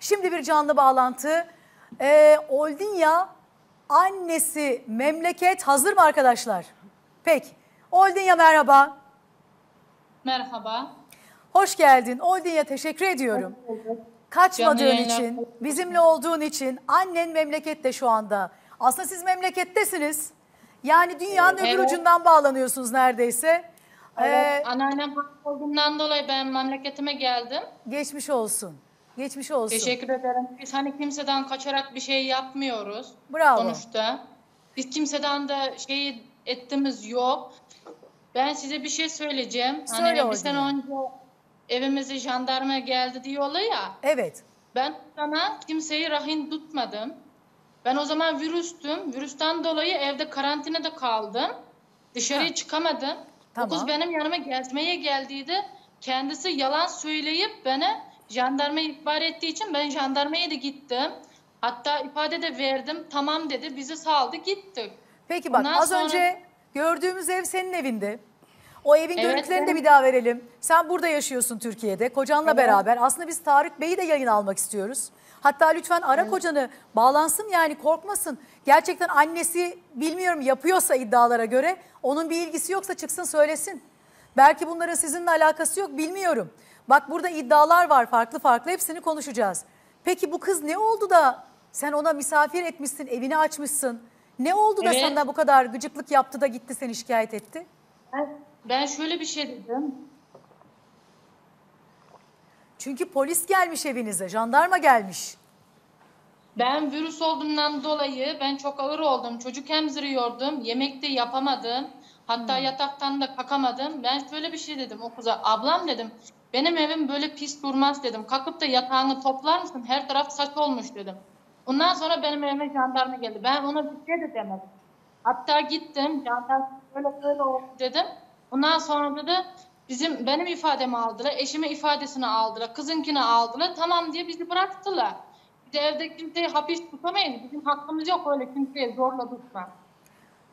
Şimdi bir canlı bağlantı. Ee, Oldinya annesi memleket hazır mı arkadaşlar? Peki. Oldinya merhaba. Merhaba. Hoş geldin. Oldinya teşekkür ediyorum. Kaçmadığın için, bizimle olduğun için annen memlekette şu anda. Aslında siz memlekettesiniz. Yani dünyanın öbür Evet. ucundan bağlanıyorsunuz neredeyse. Ee, Evet, anneannem hasta olduğundan dolayı ben memleketime geldim. geçmiş olsun. Geçmiş olsun. Teşekkür ederim. Biz hani kimseden kaçarak bir şey yapmıyoruz. Bravo. Sonuçta. Biz kimseden de şey ettiğimiz yok. Ben size bir şey söyleyeceğim. Söyle hani bir Orçun. sene önce evimize jandarma geldi diyorlar ya. Evet. Ben sana kimseyi rahin tutmadım. Ben o zaman virüstüm. Virüsten dolayı evde karantinada kaldım. Dışarıya Ha. çıkamadım. Tamam. O kız benim yanıma gezmeye geldiydi. Kendisi yalan söyleyip beni jandarmaya ihbar ettiği için ben jandarmaya da gittim. Hatta ifade de verdim. Tamam dedi. Bizi saldı gittik. Peki bak Ondan az sonra- önce gördüğümüz ev senin evinde. O evin Evet, görüntülerini de bir daha verelim. Sen burada yaşıyorsun Türkiye'de kocanla beraber. Aslında biz Tarık Bey'i de yayın almak istiyoruz. Hatta lütfen ara kocanı bağlansın yani korkmasın. Gerçekten annesi bilmiyorum yapıyorsa iddialara göre onun bir ilgisi yoksa çıksın söylesin. Belki bunların sizinle alakası yok bilmiyorum. Bak burada iddialar var farklı farklı hepsini konuşacağız. Peki bu kız ne oldu da sen ona misafir etmişsin evini açmışsın. Ne oldu da Evet. sana bu kadar gıcıklık yaptı da gitti seni şikayet etti? Ben, ben şöyle bir şey dedim. Çünkü polis gelmiş evinize, jandarma gelmiş. Ben virüs olduğundan dolayı ben çok ağır oldum. Çocuk emziriyordum. Yemek de yapamadım. Hatta yataktan da kalkamadım. Ben şöyle bir şey dedim o kıza. Ablam dedim. Benim evim böyle pis durmaz dedim. Kalkıp da yatağını toplar mısın? Her taraf saç olmuş dedim. Ondan sonra benim evime jandarma geldi. Ben ona bir şey de demedim. Hatta gittim. Jandarma böyle böyle oldu dedim. Ondan sonra dedi bizim benim ifademi aldılar. Eşime ifadesini aldılar. Kızınkini aldılar. Tamam diye bizi bıraktılar. Bir de evde kimseyi hapis tutamayız. Bizim hakkımız yok öyle kimseye zorla tutma.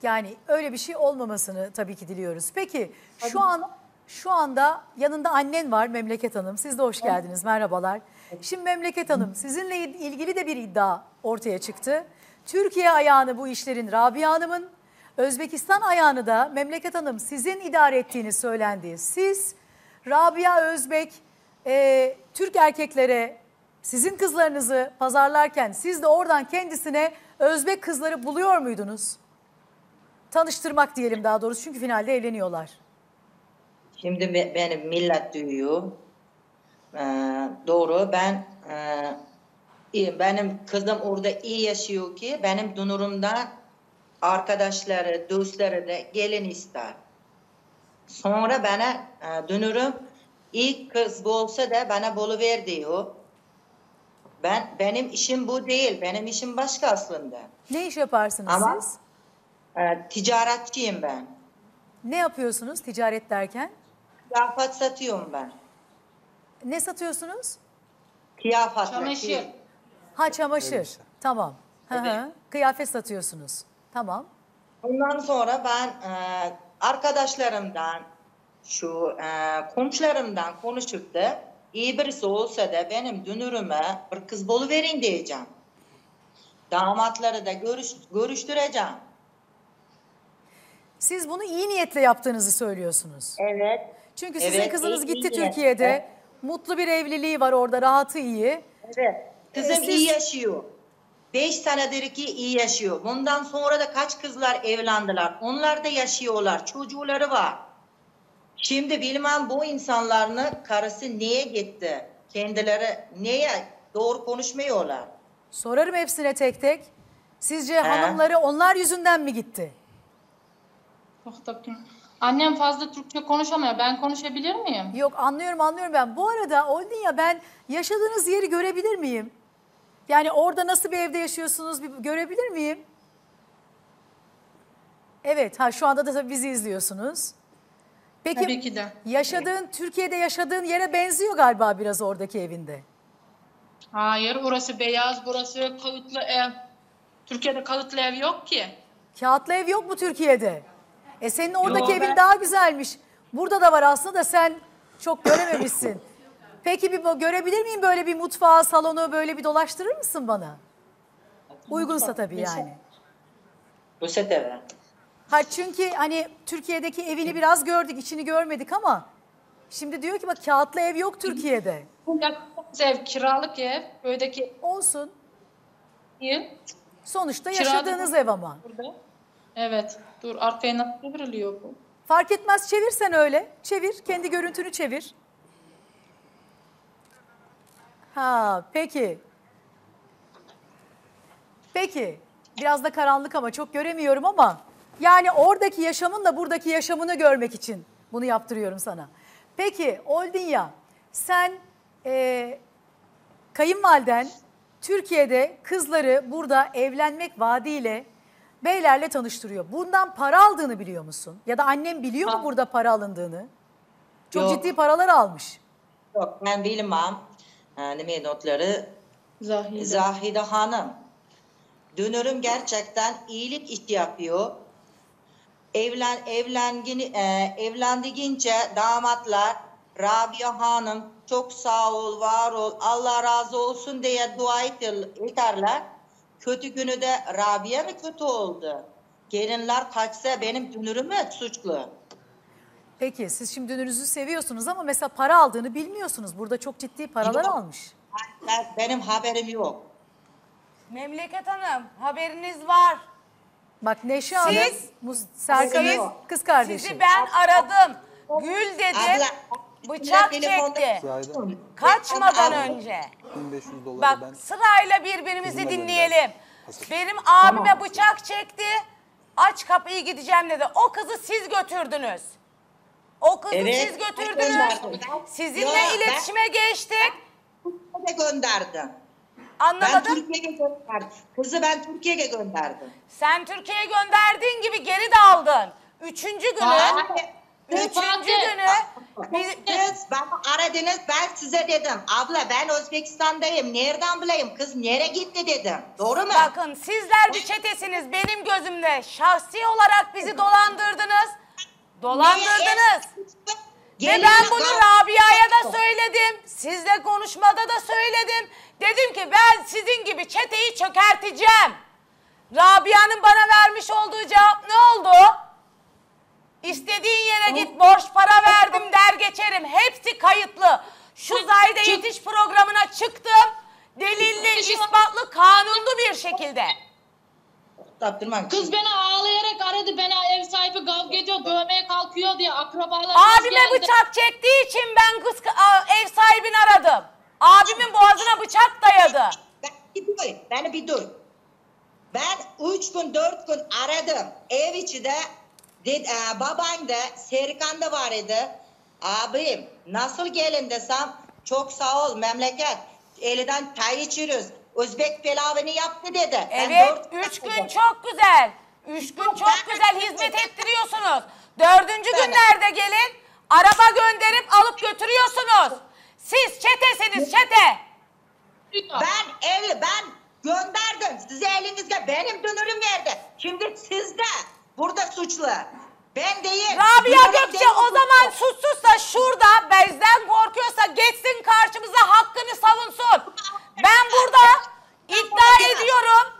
Yani öyle bir şey olmamasını tabii ki diliyoruz. Peki şu an şu anda yanında annen var Memleket Hanım. Siz de hoş geldiniz. Merhabalar. Şimdi Memleket Hanım sizinle ilgili de bir iddia ortaya çıktı. Türkiye ayağını bu işlerin Rabia Hanım'ın, Özbekistan ayağını da Memleket Hanım sizin idare ettiğiniz söylendi. Siz Rabia Özbek e, Türk erkeklere sizin kızlarınızı pazarlarken siz de oradan kendisine Özbek kızları buluyor muydunuz? Tanıştırmak diyelim daha doğrusu çünkü finalde evleniyorlar. Şimdi be- benim millet duyuyor. Ee, doğru ben e, benim kızım orada iyi yaşıyor ki benim dönürümden arkadaşları, dostları da gelin ister. Sonra bana e, dönürüm ilk kız bu olsa da bana buluver diyor. Ben benim işim bu değil. Benim işim başka aslında. Ne iş yaparsınız Ama- siz? Ee, ticaretçiyim ben. Ne yapıyorsunuz ticaret derken? Kıyafet satıyorum ben. Ne satıyorsunuz? Kıyafetler. Çamaşır. Ha çamaşır. Tamam. Hı. Kıyafet satıyorsunuz. Tamam. Ondan sonra ben e, arkadaşlarımdan, şu e, komşularımdan konuşup da iyi birisi olsa da benim dünürüme bir kız bulu verin diyeceğim. Damatları da görüş, görüştüreceğim. Siz bunu iyi niyetle yaptığınızı söylüyorsunuz. Evet. Çünkü sizin Evet, kızınız iyi gitti niyetle. Türkiye'de. Mutlu bir evliliği var orada, rahatı iyi. Evet. Kızım Ee, siz- iyi yaşıyor. Beş senedir ki iyi yaşıyor. Bundan sonra da kaç kızlar evlendiler. Onlar da yaşıyorlar. Çocukları var. Şimdi bilmem bu insanların karısı niye gitti? Kendileri niye doğru konuşmuyorlar? Sorarım hepsine tek tek. Sizce hanımları onlar yüzünden mi gitti? Annem fazla Türkçe konuşamıyor. Ben konuşabilir miyim? Yok anlıyorum anlıyorum ben. Bu arada Oldin ya ben yaşadığınız yeri görebilir miyim? Yani orada nasıl bir evde yaşıyorsunuz bir görebilir miyim? Evet ha şu anda da tabii bizi izliyorsunuz. Peki Tabii ki de. yaşadığın Türkiye'de yaşadığın yere benziyor galiba biraz oradaki evinde. Hayır, orası beyaz, burası kağıtlı ev. Türkiye'de kağıtlı ev yok ki. Kağıtlı ev yok mu Türkiye'de? E senin oradaki Yo, evin ben- daha güzelmiş. Burada da var aslında da sen çok görememişsin. Peki bir görebilir miyim böyle bir mutfağı, salonu böyle bir dolaştırır mısın bana? Uygunsa tabii yani. Bu sefer. Ha çünkü hani Türkiye'deki evini biraz gördük, içini görmedik ama şimdi diyor ki bak kağıtlı ev yok Türkiye'de. Ev kiralık ev. Köydeki Olsun. ev. Sonuçta yaşadığınız ev ama. Burada. Evet. Dur arkaya nasıl çevriliyor bu? Fark etmez çevirsen öyle. Çevir, kendi görüntünü çevir. Ha, peki. Peki. Biraz da karanlık ama çok göremiyorum ama yani oradaki yaşamınla buradaki yaşamını görmek için bunu yaptırıyorum sana. Peki Oldinya sen eee kayınvaliden Türkiye'de kızları burada evlenmek vaadiyle beylerle tanıştırıyor. Bundan para aldığını biliyor musun? Ya da annem biliyor mu burada para alındığını? Çok Yok. ciddi paralar almış. Yok ben bilmem. Ha, ne notları Zahide. Zahide Hanım. Dönürüm gerçekten iyilik işi yapıyor. Evlen evlengini e, evlendiğince damatlar Rabia Hanım çok sağ ol, var ol, Allah razı olsun diye dua ederler. Kötü günü de Rabia mı kötü oldu? Gelinler kaçsa benim dünürüm mü suçlu? Peki siz şimdi dünürünüzü seviyorsunuz ama mesela para aldığını bilmiyorsunuz. Burada çok ciddi paralar Yok. almış. Ben- benim haberim yok. Memleket Hanım haberiniz var. Bak Neşe Hanım, Siz- Mus- Serkan'ın Siz- kız kardeşi. Sizi ben aradım. Gül dedi. Abla, bıçak telefonda- çekti. Kaçmadan önce. 1500 doları Bak ben sırayla birbirimizi Kızıma dinleyelim. Benim abime bıçak çekti. Aç kapıyı gideceğim dedi. O kızı siz götürdünüz. O kızı Evet, siz ben götürdünüz. gönderdim. Ben- Sizinle Yo, ben- iletişime geçtik. Türkiye'ye gönderdim. Ben Anlamadım. Türkiye'ye gönderdim. Kızı ben Türkiye'ye gönderdim. Sen Türkiye'ye gönderdiğin gibi geri de aldın. Üçüncü günü, Hayır. Üçüncü günü biz, Kız bana aradınız ben size dedim. Abla ben Özbekistan'dayım. Nereden bileyim? Kız nereye gitti dedim. Doğru mu? Bakın sizler bir çetesiniz benim gözümde. Şahsi olarak bizi dolandırdınız. Dolandırdınız. Ve ben bak- bunu Rabia'ya da söyledim. Sizle konuşmada da söyledim. Dedim ki ben sizin gibi çeteyi çökerteceğim. Rabia'nın bana vermiş olduğu cevap ne oldu? İstediğin yere git borç para verdim der geçerim. Hepsi kayıtlı. Şu Zayde Yetiş programına çıktım. Delilli, ispatlı, kanunlu bir şekilde. Kız beni ağlayarak aradı. Beni ev sahibi kavga ediyor, dövmeye kalkıyor diye akrabalar Abime geldi. bıçak çektiği için ben kız ev sahibini aradım. Abimin boğazına bıçak dayadı. Ben bir dur. Beni bir dur. Ben üç gün dört gün aradım. Ev içi de ded, e, baban da Serikan da var idi. Abim nasıl gelin desem çok sağ ol memleket. Eliden çay içiyoruz. Özbek pilavını yaptı dedi. Evet, dört üç gün çok güzel. Üç gün çok güzel hizmet ettiriyorsunuz. Dördüncü günlerde gelin, araba gönderip alıp götürüyorsunuz. Siz çetesiniz çete. Ben ev ben gönderdim. Size elinizde benim dönürüm verdi. Şimdi siz de burada suçlu. Ben değil. Rabia Gökçe o zaman suçsuzsa şurada bizden korkuyorsa geçsin karşımıza hakkını savunsun. Ben burada iddia ediyorum.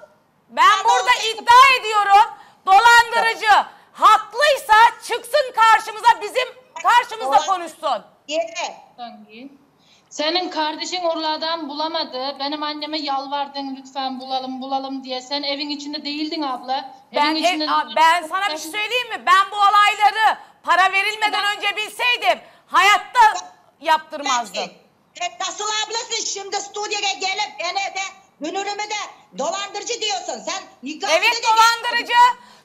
Ben burada iddia ediyorum. Dolandırıcı haklıysa çıksın karşımıza bizim karşımızda konuşsun. Evet. Senin kardeşin oralardan bulamadı. Benim anneme yalvardın lütfen bulalım bulalım diye. Sen evin içinde değildin abla. Ben, evin ev- içinde Aa, ben sana bir şey söyleyeyim mi? Ben bu olayları para verilmeden önce bilseydim hayatta yaptırmazdım. Sen nasıl ablasın şimdi stüdyoya gelip beni de dönürümü de dolandırıcı diyorsun. Sen nikahını Evet da dolandırıcı.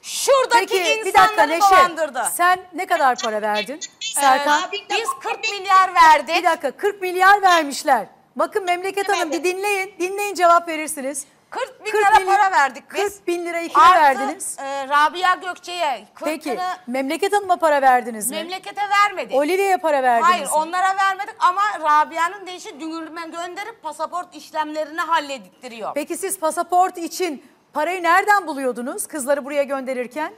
Şuradaki Peki bir insanları dakika Neşe. dolandırdı. Sen ne kadar para verdin? Serkan. Abi de- Biz 40 milyar verdik. Bir dakika 40 milyar vermişler. Bakın Memleket Hanım bir dinleyin. Dinleyin cevap verirsiniz. 40 bin 40 lira bin- para verdik biz. 40 bin lirayı kime Artı, verdiniz? e, Rabia Gökçe'ye 40'ını Peki Memleket Hanım'a para verdiniz mi? memlekete vermedik. Olivia'ya para verdiniz Hayır mi? onlara vermedik ama Rabia'nın değişi dünürüme gönderip pasaport işlemlerini hallettiriyor. Peki siz pasaport için parayı nereden buluyordunuz kızları buraya gönderirken?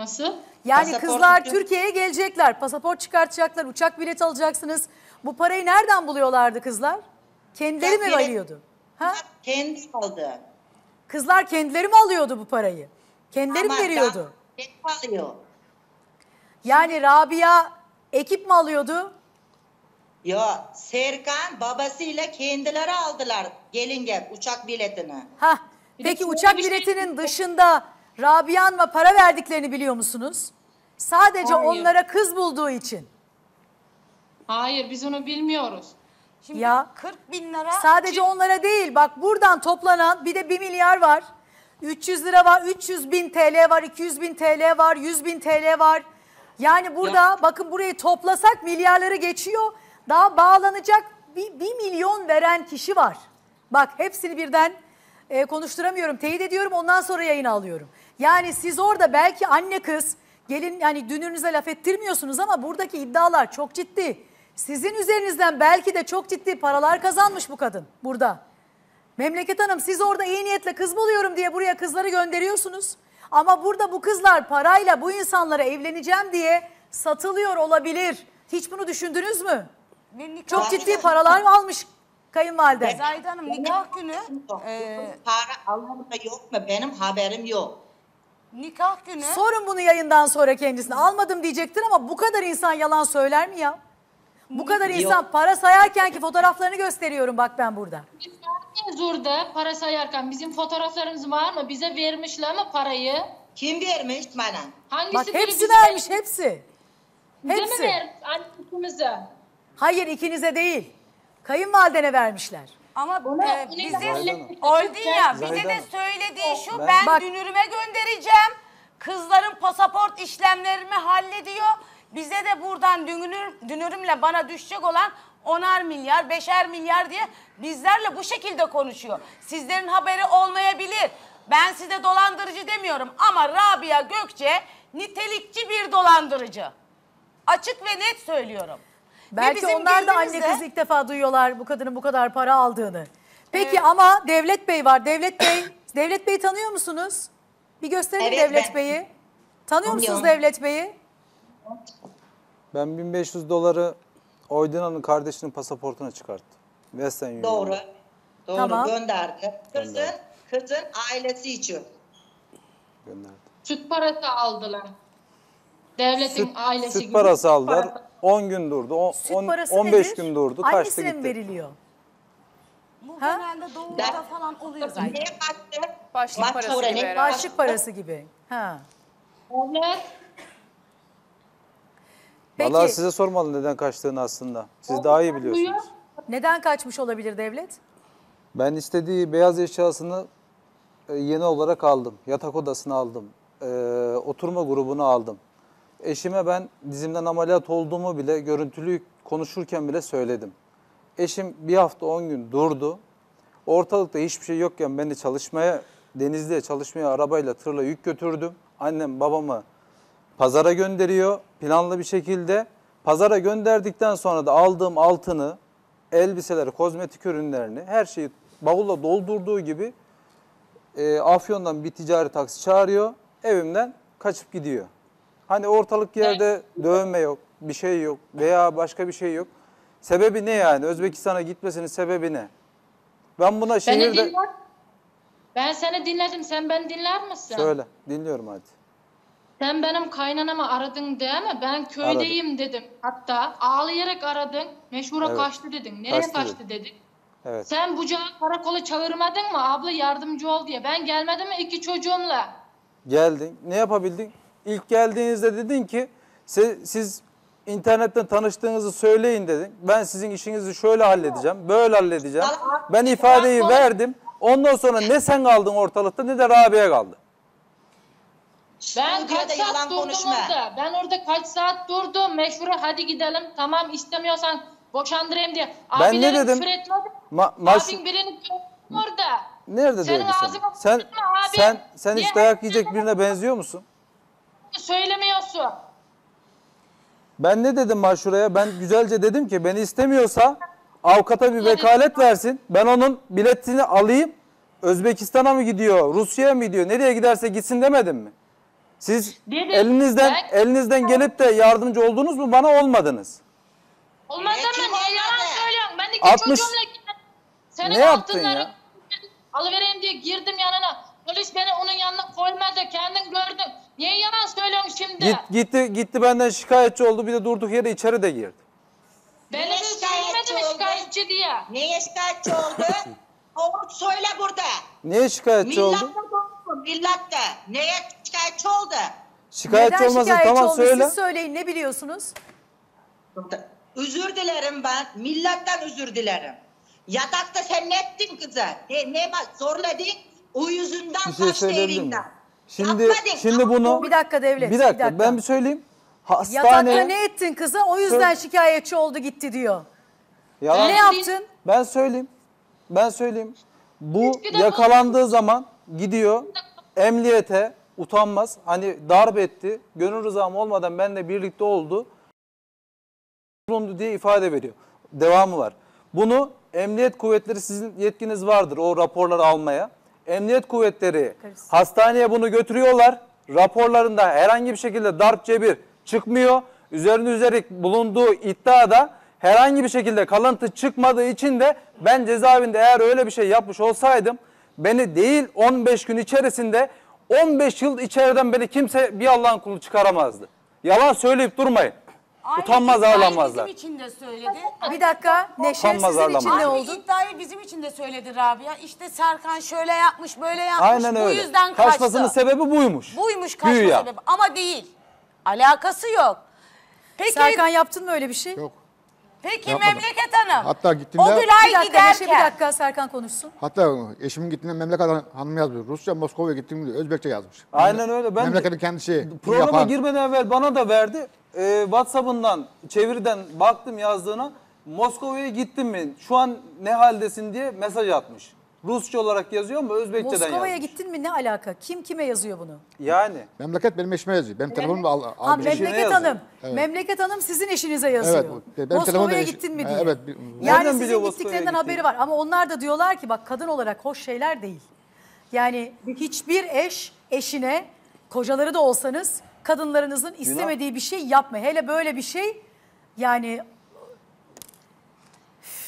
Nasıl? Yani Pasaport kızlar için- Türkiye'ye gelecekler, pasaport çıkartacaklar, uçak bileti alacaksınız. Bu parayı nereden buluyorlardı kızlar? Kendileri mi Biri- veriyordu? Ha? Kendi aldı. Kızlar kendileri mi alıyordu bu parayı? Kendileri mi Ama veriyordu? da- Kendi alıyor. Yani Rabia ekip mi alıyordu? Ya Serkan babasıyla kendileri aldılar gelin gel uçak biletini. Ha. Peki şöyle uçak bir şey- biletinin dışında Rabia'nın para verdiklerini biliyor musunuz? Sadece Hayır. onlara kız bulduğu için. Hayır biz onu bilmiyoruz. Şimdi Ya. 40 bin lira. Sadece onlara değil bak buradan toplanan bir de 1 milyar var. 300 lira var, 300 bin TL var, 200 bin TL var, 100 bin TL var. Yani burada bakın burayı toplasak milyarları geçiyor. Daha bağlanacak bir, bir milyon veren kişi var. Bak hepsini birden e, konuşturamıyorum, teyit ediyorum ondan sonra yayına alıyorum. Yani siz orada belki anne kız gelin yani dünürünüze laf ettirmiyorsunuz ama buradaki iddialar çok ciddi. Sizin üzerinizden belki de çok ciddi paralar kazanmış bu kadın burada. Memleket Hanım siz orada iyi niyetle kız buluyorum diye buraya kızları gönderiyorsunuz. Ama burada bu kızlar parayla bu insanlara evleneceğim diye satılıyor olabilir. Hiç bunu düşündünüz mü? Nikah Çok ciddi paralar mı almış kayınvalide? Zahide Hanım nikah günü e, Para alımda yok mu benim haberim yok. Nikah günü Sorun bunu yayından sonra kendisine. Almadım diyecektir ama bu kadar insan yalan söyler mi ya? Bu kadar insan para sayarken ki fotoğraflarını gösteriyorum bak ben burada. Biz vermeyiz orada para sayarken bizim fotoğraflarımız var mı? Bize vermişler mi parayı? Kim vermiş bana? Hangisi Bak biri hepsi bize vermiş hepsi. Bize mi Hepsi. Annemize. Hayır ikinize değil. Kayınvalidene vermişler. Ama Ona e, bizim Oldun ya Zahide bize de Hanım. söylediği şu Ben- ben, Bak- dünürüme göndereceğim. Kızların pasaport işlemlerimi hallediyor. Bize de buradan dünür, dünürümle bana düşecek olan onar milyar, beşer milyar diye bizlerle bu şekilde konuşuyor. Sizlerin haberi olmayabilir. Ben size dolandırıcı demiyorum ama Rabia Gökçe nitelikçi bir dolandırıcı. Açık ve net söylüyorum. Belki bizim onlar da anne kız ilk defa duyuyorlar bu kadının bu kadar para aldığını. Peki ama Devlet Bey var. Devlet Bey, Devlet Bey'i tanıyor musunuz? Bir gösterin Evet, Devlet ben- Bey'i. Tanıyor musunuz Tanıyorum. Devlet Bey'i? Ben 1500 doları Oydina'nın kardeşinin pasaportuna çıkarttım. Western Union. Doğru. Doğru Tamam. gönderdi. Kızın, Gönderdi. kızın ailesi için. Gönderdim. Süt parası aldılar. Devletin Süt, ailesi süt gibi parası süt aldılar. Parası. 10 gün durdu. O- Süt on- parası 15 nedir? gün durdu. Kaçtı Annesine mi gitti. veriliyor? Bu Ha? genelde doğuda Ben- falan oluyor zaten. Başlık Bak parası sonra gibi herhalde. Başlık parası gibi. Ha. Evet. Peki Vallahi size sormalı neden kaçtığını aslında. Siz daha iyi Duyuyor. biliyorsunuz. neden kaçmış olabilir devlet? Ben istediği beyaz eşyasını e, yeni olarak aldım. Yatak odasını aldım. E, oturma grubunu aldım. Eşime ben dizimden ameliyat olduğumu bile görüntülü konuşurken bile söyledim. Eşim bir hafta 10 gün durdu. Ortalıkta hiçbir şey yokken beni çalışmaya, Denizli'ye çalışmaya arabayla, tırla yük götürdüm. Annem babamı pazara gönderiyor planlı bir şekilde. Pazara gönderdikten sonra da aldığım altını, elbiseleri, kozmetik ürünlerini her şeyi bavulla doldurduğu gibi e, Afyon'dan bir ticari taksi çağırıyor. Evimden kaçıp gidiyor. Hani ortalık yerde dövme yok, bir şey yok veya başka bir şey yok. Sebebi ne yani? Özbekistan'a gitmesinin sebebi ne? Ben buna Beni şehirde... dinler. Ben seni dinledim. Sen beni dinler misin? Söyle, dinliyorum hadi. Sen benim kaynanamı aradın değil mi? Ben köydeyim dedim. Hatta ağlayarak aradın. Meşhura Evet. kaçtı dedin. Nereye Kaçtı kaçtı dedin. Evet. Sen bucağı karakola çağırmadın mı? Abla yardımcı ol diye. Ben gelmedim mi iki çocuğumla? Geldin. Ne yapabildin? İlk geldiğinizde dedin ki siz, siz internetten tanıştığınızı söyleyin dedin. Ben sizin işinizi şöyle halledeceğim, böyle halledeceğim. Ben ifadeyi verdim. Ondan sonra ne sen kaldın ortalıkta ne de Rabia kaldı. Ben kaç yalan saat durdum konuşma. orada? Ben orada kaç saat durdum? Meşhura hadi gidelim. Tamam istemiyorsan boşandırayım diye. Ben ne Abilerin dedim? küfür etmedi. Ma maş Abin birini gördüm orada. nerede Senin dövdü seni? Sen sen sen hiç dayak yiyecek birine benziyor musun? Söylemiyorsun. Ben ne dedim Maşura'ya? Ben güzelce dedim ki beni istemiyorsa avukata bir vekalet versin. Ben onun biletini alayım. Özbekistan'a mı gidiyor, Rusya'ya mı gidiyor, nereye giderse gitsin demedim mi? Siz Dedim. elinizden Ben- elinizden gelip de yardımcı oldunuz mu? Bana olmadınız. Olmaz niye yalan oynadı? söylüyorsun? Ben iki 60 çocuğumla gittim. Senin Ne yaptın altınları ya? alıvereyim diye girdim yanına. Polis beni onun yanına koymadı. Gördün. Niye yalan söylüyorsun şimdi? Git, gitti gitti benden şikayetçi oldu bir de durduk yere içeri de girdi. Beni Niye de şikayetçi söylemedi mi oldu? şikayetçi diye? Neye şikayetçi oldu? Doğru söyle burada. Niye şikayetçi oldu? Millatta doğru, millatta. Neye şikayetçi oldu? Şikayetçi Neden olmasın şikayetçi tamam oldu? söyle. Siz söyleyin ne biliyorsunuz? Özür dilerim ben. Milletten özür dilerim. Yatakta sen ne ettin kıza? Ne, ne bak zorladın? O yüzünden Bir şey kaçtı söyleyebilir miyim? evinden. Şimdi Yapmadın şimdi bunu Bir dakika devlet. bir dakika, ben bir söyleyeyim. Yatakta Hastaneye ne ettin kıza? O yüzden şikayetçi oldu gitti diyor. yalan Ne yaptın? Ben söyleyeyim. Ben söyleyeyim. Bu yakalandığı zaman gidiyor emniyete utanmaz. Hani darp etti. Gönül rızam olmadan benimle birlikte oldu. bulundu diye ifade veriyor. Devamı var. Bunu emniyet kuvvetleri sizin yetkiniz vardır o raporları almaya. Emniyet kuvvetleri Bakarız. hastaneye bunu götürüyorlar. Raporlarında herhangi bir şekilde darp cebir çıkmıyor. Üzerine üzerlik bulunduğu iddiada herhangi bir şekilde kalıntı çıkmadığı için de ben cezaevinde eğer öyle bir şey yapmış olsaydım beni değil 15 gün içerisinde 15 yıl içeriden beni kimse bir Allah'ın kulu çıkaramazdı. Yalan söyleyip durmayın. Aynı Utanmaz iddiayı ağırlanmazlar. Bizim için de söyledi. Bir dakika Neşe Utanmaz sizin için ne Aynı oldu? iddiayı bizim için de söyledi Rabia. İşte Serkan şöyle yapmış, böyle yapmış. Aynen Bu öyle. yüzden kaçtı. Kaçmasının sebebi buymuş. Buymuş kaçma Güya. sebebi. Ama değil. Alakası yok. Peki, Serkan yaptın mı öyle bir şey? Yok. peki yapmadım. Memleket Hanım. Hatta gittiğimde- O Bir Gülay dakika Neşe bir giderken. dakika Serkan konuşsun. Hatta eşimin gittiğinde memleket han- hanımı yazmış. Rusya Moskova'ya gittiğimde Özbekçe yazmış. Aynen öyle. Ben Memleketin kendisi Programa yapan. girmeden evvel bana da verdi. Ee, WhatsApp'ından, çeviriden baktım yazdığına. Moskova'ya gittin mi? Şu an ne haldesin diye mesaj atmış. Rusça olarak yazıyor ama Özbekçeden Moskova'ya yazmış. gittin mi ne alaka? Kim kime yazıyor bunu? Yani. Memleket benim eşime yazıyor. Benim telefonumda al, Ha eşine Memleket yazıyor. Hanım. Memleket Hanım sizin eşinize yazıyor. Evet, benim Moskova'ya eşi- gittin mi Ha, diye. evet, bir- Yani Nereden sizin biliyor Moskova'ya gittiklerinden gittiğini? haberi var ama onlar da diyorlar ki bak kadın olarak hoş şeyler değil. Yani hiçbir eş eşine kocaları da olsanız kadınlarınızın istemediği bir şey yapma. Hele böyle bir şey yani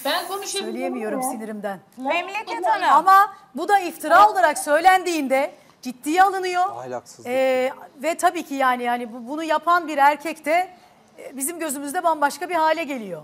Ben konuşayım. söyleyemiyorum sinirimden. Memleket Hanım. Ama bu da iftira olarak söylendiğinde ciddiye alınıyor. Ahlaksızlık. Ee, ve tabii ki yani yani bu- bunu yapan bir erkek de e, bizim gözümüzde bambaşka bir hale geliyor.